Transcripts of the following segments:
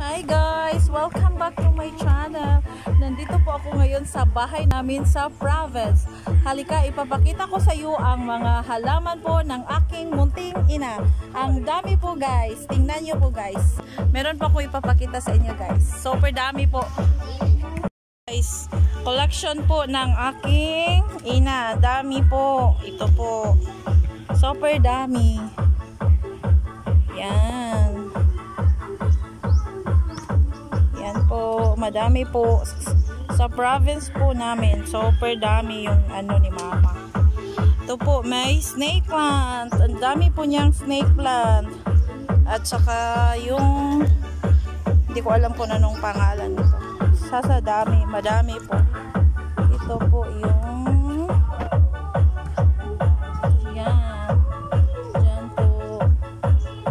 Hi guys! Welcome back to my channel. Nandito po ako ngayon sa bahay namin sa province. Halika, ipapakita ko sa iyo ang mga halaman po ng aking munting ina. Ang dami po guys. Tingnan nyo po guys. Meron pa ko ipapakita sa inyo guys. Super dami po. Guys, collection po ng aking ina. Dami po. Ito po. Super dami. Madami po sa province po namin. Super dami yung ano ni mama. Ito po, may snake plant. Ang dami po niyang snake plant. At saka yung hindi ko alam kung anong pangalan nito. Sasa dami, madami po. Ito po yung yan. Diyan po.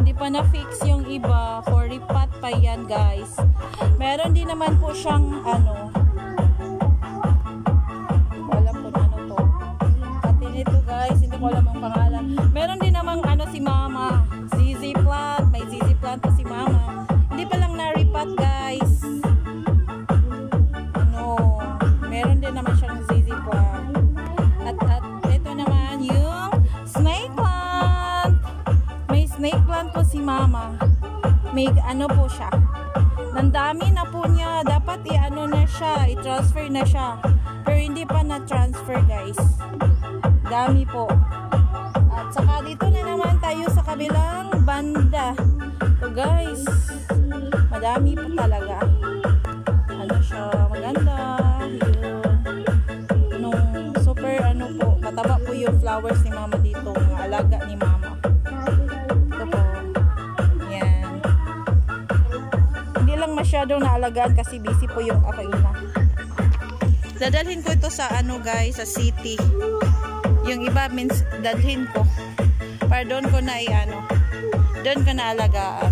Hindi pa na-fix yung iba. For repot pa yan guys. Meron din naman po siyang ano ko na ano to. Pati nito guys, hindi ko alam ang pangalan. Meron din namang ano si mama. ZZ plant. May ZZ plant pa si mama. Hindi pa lang na-repot guys. Ano, meron din naman siyang ZZ plant. At, at ito naman yung snake plant. May snake plant po si mama. May ano po siya. Nandami na po niya. Dapat i-ano na siya. I-transfer na siya. Pero hindi pa na-transfer guys. Dami po. At saka dito na naman tayo sa kabilang banda. So guys, madami po talaga. Ano siya, maganda. Yun. Nung super ano po, mataba po yung flowers ni mama dito. Mga alaga ni mama. Masyadong naalagaan kasi busy po yung akaina. Dadalhin ko ito sa ano guys, sa city. Yung iba means dadalhin ko. Para doon ko na i-ano. Doon ko na alagaan.